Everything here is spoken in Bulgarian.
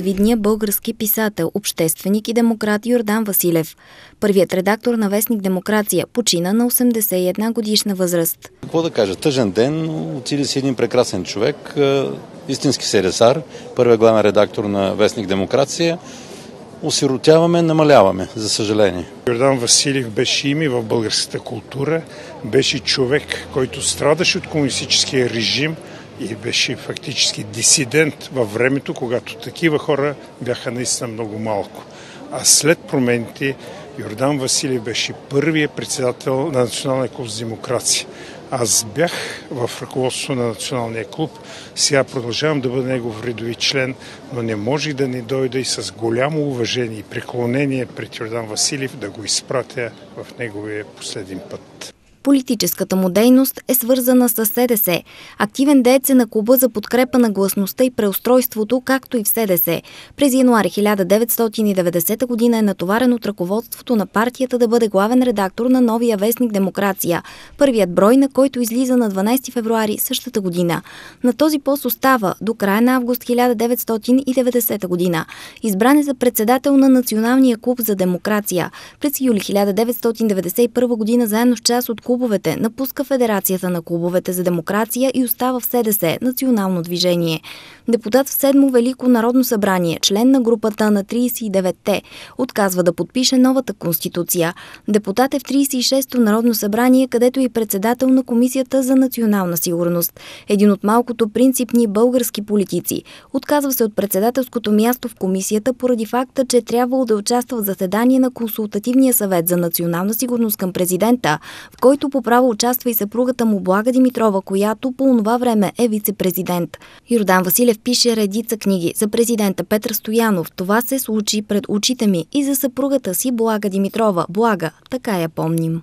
видния български писател, общественик и демократ Йордан Василев. Първият редактор на Вестник Демокрация почина на 81 годишна възраст. Какво да кажа? Тъжен ден, но отиде си един прекрасен човек, истински седесар, първият главен редактор на Вестник Демокрация. Осиротяваме, намаляваме, за съжаление. Йордан Василев беше име в българската култура, беше човек, който страдаше от комунистическия режим и беше фактически дисидент във времето, когато такива хора бяха наистина много малко. А след промените Йордан Василев беше първият председател на Националния клуб за демокрация. Аз бях в ръководството на Националния клуб, сега продължавам да бъда негов редови член, но не можех да не дойда и с голямо уважение и преклонение пред Йордан Василев да го изпратя в неговия последен път. Политическата му дейност е свързана с СДС. Активен деец е на клуба за подкрепа на гласността и преустройството, както и в СДС. През януари 1990 година е натоварен от ръководството на партията да бъде главен редактор на новия вестник Демокрация, първият брой на който излиза на 12 февруари същата година. На този пост остава до края на август 1990 година. Избран е за председател на Националния клуб за демокрация. През юли 1991 година заедно с част от клуб клубовете, напуска Федерацията на клубовете за демокрация и остава в СДС, национално движение. Депутат в Седмо Велико Народно събрание, член на групата на 39-те, отказва да подпише новата конституция. Депутат е в 36-то Народно събрание, където е председател на Комисията за национална сигурност. Един от малкото принципни български политици. Отказва се от председателското място в комисията поради факта, че трябвало да участва в заседание на Консултативния съвет за национална сигурност към президента, в който който по право участва и съпругата му Блага Димитрова, която по това време е вице-президент. Йордан Василев пише редица книги за президента Петър Стоянов. Това се случи пред очите ми и за съпругата си Блага Димитрова. Блага, така я помним.